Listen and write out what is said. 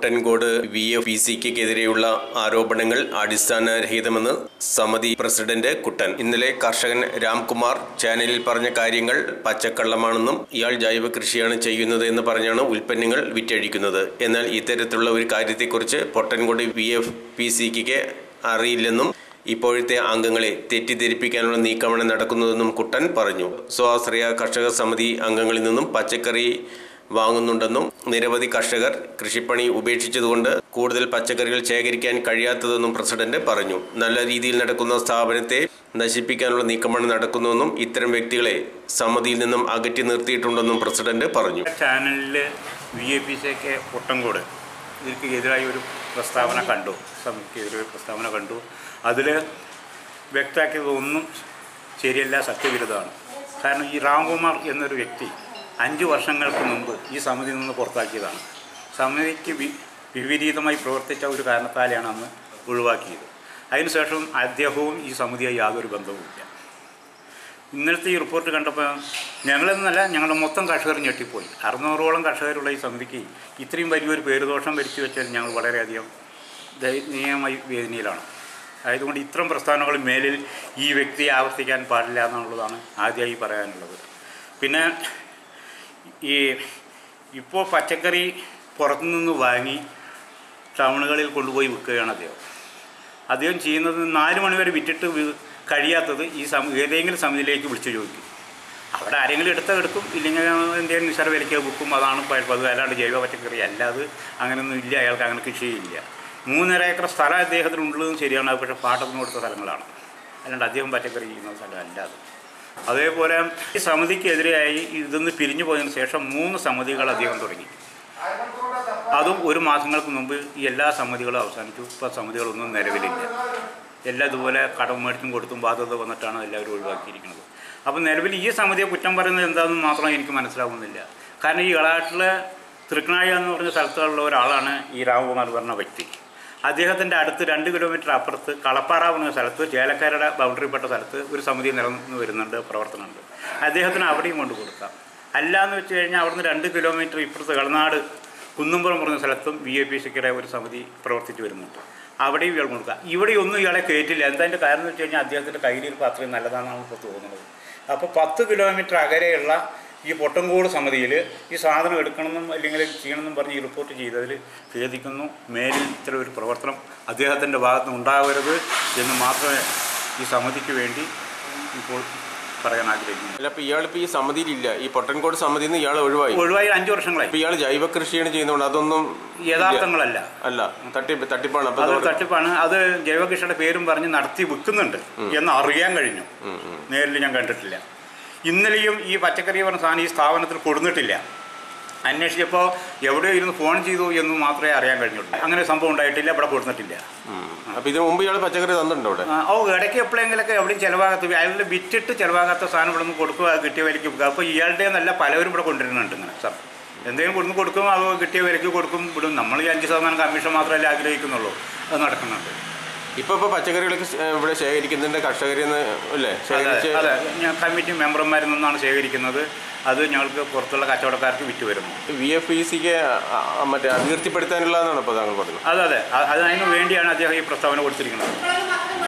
പൊട്ടൻകോട് V F P സിക്കെതിരെയുള്ള ആരോപണങ്ങൾ അടിസ്ഥാനരഹിതമെന്ന് സമിതി പ്രസിഡന്റ് കുട്ടൻ. ഇന്നലെ കർഷകൻ രാംകുമാർ ചാനലിൽ പറഞ്ഞ കാര്യങ്ങൾ പച്ചക്കള്ളമാണെന്നും ഇയാൾ ജൈവ കൃഷിയാണ് ചെയ്യുന്നത് എന്ന് പറഞ്ഞാണ് ഉൽപ്പന്നങ്ങൾ വിറ്റഴിക്കുന്നത്. എന്നാൽ ഇത്തരത്തിലുള്ള ഒരു കാര്യത്തെക്കുറിച്ച് പൊട്ടൻകോട് വി എഫ് പി സിക്ക് അറിയില്ലെന്നും ഇപ്പോഴത്തെ അംഗങ്ങളെ തെറ്റിദ്ധരിപ്പിക്കാനുള്ള നീക്കമാണ് നടക്കുന്നതെന്നും കുട്ടൻ പറഞ്ഞു. സ്വാശ്രയ കർഷക സമിതി അംഗങ്ങളിൽ നിന്നും പച്ചക്കറി വാങ്ങുന്നുണ്ടെന്നും നിരവധി കർഷകർ കൃഷിപ്പണി ഉപേക്ഷിച്ചതുകൊണ്ട് കൂടുതൽ പച്ചക്കറികൾ ശേഖരിക്കാൻ കഴിയാത്തതെന്നും പ്രസിഡന്റ് പറഞ്ഞു. നല്ല രീതിയിൽ നടക്കുന്ന സ്ഥാപനത്തെ നശിപ്പിക്കാനുള്ള നീക്കമാണ് നടക്കുന്നതെന്നും ഇത്തരം വ്യക്തികളെ സമിതിയിൽ നിന്നും അകറ്റി നിർത്തിയിട്ടുണ്ടെന്നും പ്രസിഡന്റ് പറഞ്ഞു. ചാനലിൽ വി എതിരായി ഒരു പ്രസ്താവന കണ്ടു. സമിതിക്കെതിരെ പ്രസ്താവന കണ്ടു. അതിൽ വ്യക്താക്കിയതൊന്നും ശരിയല്ല സത്യവിരുദ്ധമാണ്. കാരണം ഈ രാംകുമാർ എന്നൊരു വ്യക്തി അഞ്ച് വർഷങ്ങൾക്ക് മുമ്പ് ഈ സമിതിയിൽ നിന്ന് പുറത്താക്കിയതാണ്. സമിതിക്ക് വിപരീതമായി പ്രവർത്തിച്ച ഒരു കാരണത്താലെയാണ് അന്ന് ഒഴിവാക്കിയത്. അതിനുശേഷം അദ്ദേഹവും ഈ സമിതിയായി യാതൊരു ബന്ധവുമില്ല ഇന്നലത്തെ ഈ റിപ്പോർട്ട് കണ്ടപ്പോൾ ഞങ്ങളെന്നല്ല ഞങ്ങളുടെ മൊത്തം കർഷകർ ഞെട്ടിപ്പോയി. അറുന്നൂറോളം കർഷകരുള്ള ഈ സമിതിക്ക് ഇത്രയും വലിയൊരു പേരുദോഷം വരുത്തി വെച്ചാൽ ഞങ്ങൾ വളരെയധികം ദയനീയമായി വേദനയിലാണ്. ആയതുകൊണ്ട് ഇത്തരം പ്രസ്ഥാനങ്ങൾ മേലിൽ ഈ വ്യക്തിയെ ആവർത്തിക്കാൻ പാടില്ല എന്നുള്ളതാണ് ആദ്യമായി പറയാനുള്ളത്. പിന്നെ ഈ ഇപ്പോൾ പച്ചക്കറി പുറത്തുനിന്ന് വാങ്ങി ടൗണുകളിൽ കൊണ്ടുപോയി വിൽക്കുകയാണ് അദ്ദേഹം. അദ്ദേഹം ചെയ്യുന്നത് നാല് മണിവരെ വിറ്റിട്ട് കഴിയാത്തത് ഈ സം ഏതെങ്കിലും സമിതിയിലേക്ക് വിളിച്ചു ചോദിക്കും. അവിടെ ആരെങ്കിലും എടുത്താൽ എടുക്കും ഇല്ലെങ്കിൽ എന്തെങ്കിലും നിസ്സാര വിലയ്ക്ക് വിൽക്കും അതാണ് കുഴപ്പം അത് അല്ലാണ്ട് ജൈവ പച്ചക്കറി അല്ലാതെ അങ്ങനെയൊന്നും ഇല്ല അയാൾക്ക് അങ്ങനെ കൃഷിയില്ല. മൂന്നര ഏക്കർ സ്ഥലം അദ്ദേഹത്തിനുള്ളതും ശരിയാണ് പക്ഷേ പാട്ടത്തിന് കൊടുത്ത സ്ഥലങ്ങളാണ്. അല്ലാണ്ട് അദ്ദേഹം പച്ചക്കറി ചെയ്യുന്ന സ്ഥലം അല്ലാതെ അതേപോലെ ഈ സമിതിക്കെതിരെയായി ഇതൊന്ന് പിരിഞ്ഞു പോയതിന് ശേഷം മൂന്ന് സമിതികൾ അദ്ദേഹം തുടങ്ങി. അതും ഒരു മാസങ്ങൾക്ക് മുമ്പ് ഈ എല്ലാ സമിതികളും അവസാനിച്ചു. ഇപ്പോൾ സമിതികളൊന്നും നിലവിലില്ല. എല്ലാം ഇതുപോലെ കടം മേടിച്ചും കൊടുത്തും ബാധ്യത വന്നിട്ടാണ് എല്ലാവരും ഒഴിവാക്കിയിരിക്കുന്നത്. അപ്പം നിലവിൽ ഈ സമിതിയെ കുറ്റം പറയുന്നത് എന്താണെന്ന് മാത്രം എനിക്ക് മനസ്സിലാവുന്നില്ല. കാരണം ഈ ഇളാട്ടിലെ തൃക്കണാഴി എന്ന് പറഞ്ഞ സ്ഥലത്തുള്ള ഒരാളാണ് ഈ രാമകുമാർ പറഞ്ഞ വ്യക്തി. അദ്ദേഹത്തിന്റെ അടുത്ത് രണ്ട് കിലോമീറ്റർ അപ്പുറത്ത് കളപ്പാറ എന്ന സ്ഥലത്ത് ചേലക്കാരുടെ ബൗണ്ടറിപ്പെട്ട സ്ഥലത്ത് ഒരു സമിതി നിലനിന്ന് വരുന്നുണ്ട് പ്രവർത്തനമുണ്ട്. അദ്ദേഹത്തിന് അവിടെയും കൊണ്ട് കൊടുക്കാം. അല്ല എന്ന് വെച്ച് കഴിഞ്ഞാൽ അവിടുന്ന് രണ്ട് കിലോമീറ്റർ ഇപ്പുറത്ത് കളനാട് കുന്നുംപുറം പറഞ്ഞ സ്ഥലത്തും വി എ പി സിക്കയുടെ ഒരു സമിതി പ്രവർത്തിച്ചു വരുന്നുണ്ട്. അവിടെയും ഇയാൾ കൊടുക്കുക ഇവിടെ ഒന്നും ഇയാളെ കയറ്റില്ല എന്താ കാരണം എന്ന് വെച്ച് കഴിഞ്ഞാൽ അദ്ദേഹത്തിന്റെ കയ്യിലിരിപ്പ് അത്രയും നല്ലതാണെന്നാണ് ഇപ്പോൾ തോന്നുന്നത്. അപ്പോൾ പത്ത് കിലോമീറ്റർ അകലെയുള്ള ഈ പൊട്ടംകോട് സമിതിയിൽ ഈ സാധനം എടുക്കണമെന്നും അല്ലെങ്കിൽ ചെയ്യണമെന്നും പറഞ്ഞ് ഈ റിപ്പോർട്ട് ചെയ്തതിൽ ഖേദിക്കുന്നു. മേലിൽ ഇത്ര ഒരു പ്രവർത്തനം അദ്ദേഹത്തിന്റെ ഭാഗത്ത് ഉണ്ടാകരുത് എന്ന് മാത്രമേ ഈ സമിതിക്ക് വേണ്ടി ഇപ്പോൾ പറയാൻ ആഗ്രഹിക്കുന്നു. അല്ല അപ്പോൾ ഇയാളിപ്പോൾ ഈ സമിതിയിലില്ല. ഈ പൊട്ടൻകോട് സമിതിയിൽ നിന്ന് ഇയാൾ ഒഴിവായി. ഒഴിവായി അഞ്ച് വർഷങ്ങളായി. ഇയാൾ ജൈവ കൃഷിയാണ് ചെയ്യുന്നതുകൊണ്ട് അതൊന്നും യഥാർത്ഥങ്ങളല്ല. അല്ല തട്ടിപ്പ് തട്ടിപ്പാണ്. അത് തട്ടിപ്പാണ്. അത് ജൈവകൃഷിയുടെ പേരും പറഞ്ഞ് നടത്തി വിൽക്കുന്നുണ്ട് എന്ന് അറിയാൻ കഴിഞ്ഞു. നേരിൽ ഞാൻ കണ്ടിട്ടില്ല. ഇന്നലെയും ഈ പച്ചക്കറി പറഞ്ഞ സാധനം ഈ സ്ഥാപനത്തിൽ കൊടുത്തിട്ടില്ല അന്വേഷിച്ചപ്പോൾ എവിടെയോ ഇരുന്ന് ഫോൺ ചെയ്തു എന്ന് മാത്രമേ അറിയാൻ കഴിഞ്ഞുള്ളൂ. അങ്ങനെ സംഭവം ഉണ്ടായിട്ടില്ല ഇവിടെ കൊടുത്തിട്ടില്ല അപ്പോൾ ഇതിന് മുമ്പ് ഇയാൾ പച്ചക്കറി തന്നിട്ടുണ്ടോ ഇവിടെ ഓ ഇടയ്ക്ക് എപ്പോഴെങ്കിലൊക്കെ എവിടെയും ചിലവാകാത്ത അയാളുടെ വിറ്റിട്ട് ചിലവാകാത്ത സാധനം ഇവിടെ നിന്ന് കൊടുക്കുക അത് കിട്ടിയ വിലയ്ക്ക് കൊടുക്കുക. അപ്പോൾ ഇയാളുടെ നല്ല പലവരും ഇവിടെ കൊണ്ടുവരുന്നുണ്ട് ഇങ്ങനെ സാർ. എന്തെങ്കിലും കൊടുന്ന് കൊടുക്കും അത് കിട്ടിയ വിലയ്ക്ക് കൊടുക്കും വിടും. നമ്മൾ ഈ അഞ്ച് ശതമാനം കമ്മീഷൻ മാത്രമല്ലേ ആഗ്രഹിക്കുന്നുള്ളൂ. അത് നടക്കുന്നുണ്ട്. ഇപ്പൊ ഇപ്പൊ പച്ചക്കറികളൊക്കെ ഇവിടെ ശേഖരിക്കുന്നുണ്ട്. കർഷകരിൽ നിന്ന് അല്ലേ? ശേഖരിച്ച് അതെ. ഞാൻ കമ്മിറ്റി മെമ്പർമാരിൽ നിന്നാണ് ശേഖരിക്കുന്നത്. അത് ഞങ്ങൾക്ക് പുറത്തുള്ള കച്ചവടക്കാർക്ക് വിറ്റ് വരുന്നു വി എഫ് ഇ സിക്ക് മറ്റേ അഭ്യർത്ഥിപ്പെടുത്താനുള്ളതാണ് ഇപ്പൊ താങ്കൾ പറഞ്ഞത്. അതെ അതെ. അതിനു വേണ്ടിയാണ് അദ്ദേഹം ഈ പ്രസ്താവന കൊടുത്തിരിക്കുന്നത്.